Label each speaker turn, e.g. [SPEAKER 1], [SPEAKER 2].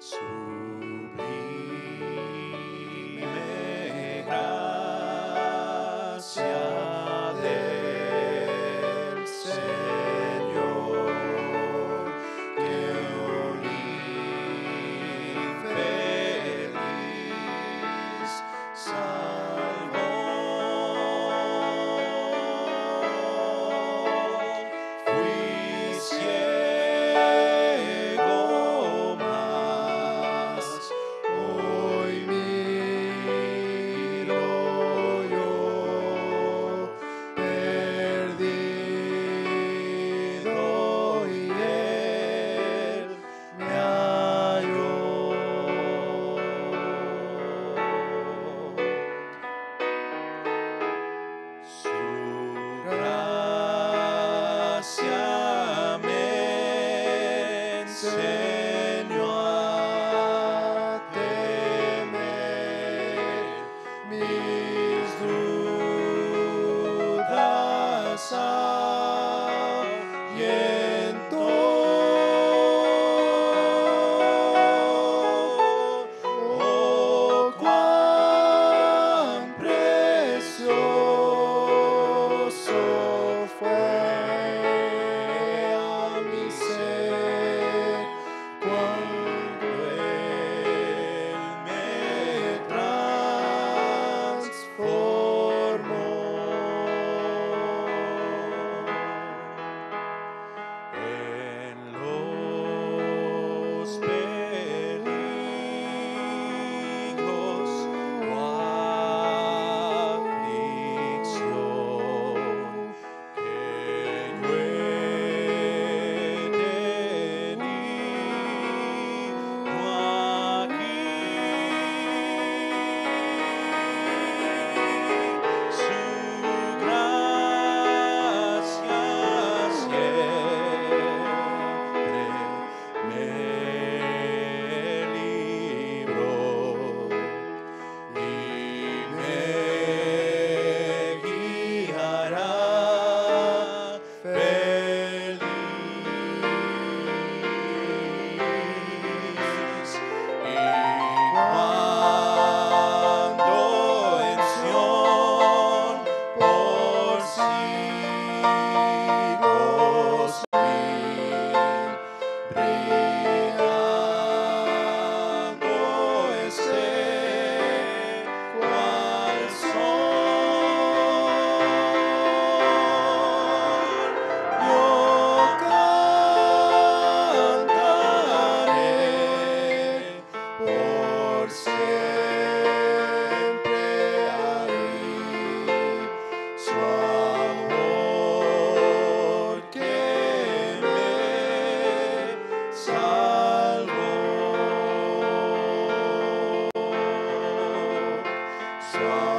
[SPEAKER 1] Sublime song.